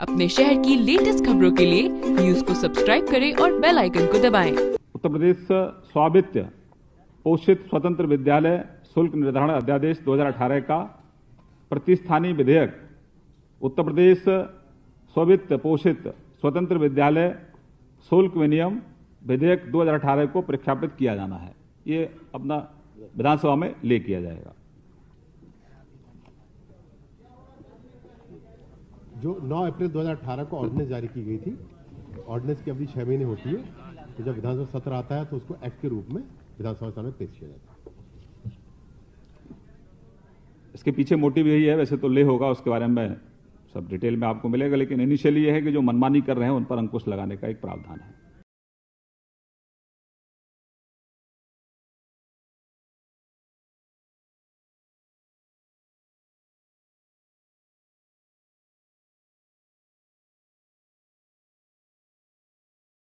अपने शहर की लेटेस्ट खबरों के लिए न्यूज़ को सब्सक्राइब करें और बेल आइकन को दबाएँ। उत्तर प्रदेश स्वामित्व पोषित स्वतंत्र विद्यालय शुल्क निर्धारण अध्यादेश 2018 का प्रतिस्थानी विधेयक। उत्तर प्रदेश स्वामित्व पोषित स्वतंत्र विद्यालय शुल्क विनियम विधेयक 2018 को प्रख्यापित किया जाना है। ये अपना विधानसभा में ले किया जाएगा। जो 9 अप्रैल 2018 को ऑर्डिनेंस जारी की गई थी ऑर्डिनेंस की अवधि छह महीने होती है तो जब विधानसभा सत्र आता है तो उसको एक्ट के रूप में विधानसभा सामने पेश किया जाता है। इसके पीछे मोटिव यही है, वैसे तो ले होगा, उसके बारे में सब डिटेल में आपको मिलेगा, लेकिन इनिशियली यह है कि जो मनमानी कर रहे हैं, उन पर अंकुश लगाने का एक प्रावधान है।